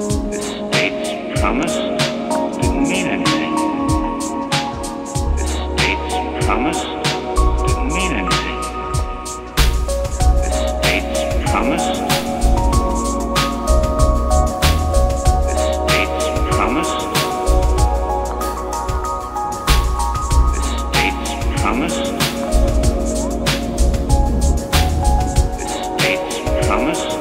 state's promise didn't mean anything. The state's promise didn't mean anything. The state's promise. promise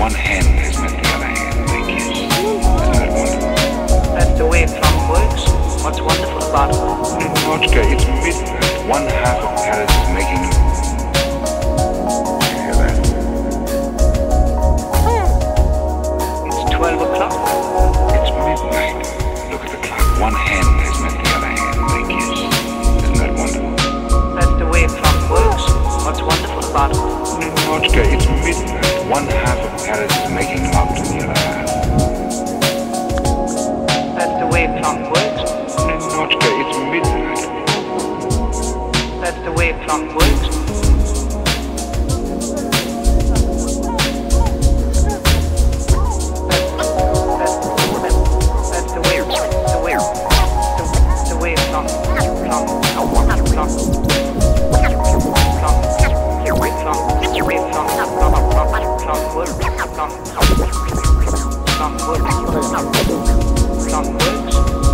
one hand has met the other hand. They kiss. Isn't that wonderful? That's the way it works. What's wonderful about it? Ninotchka, it's midnight. One half of Paris is making You hear that? Hmm. It's 12 o'clock. It's midnight. Look at the clock. One hand. Is making love to the half. That's the way a clock works. Ninotchka, it's midnight. That's the way works. Some, some, some works, some works.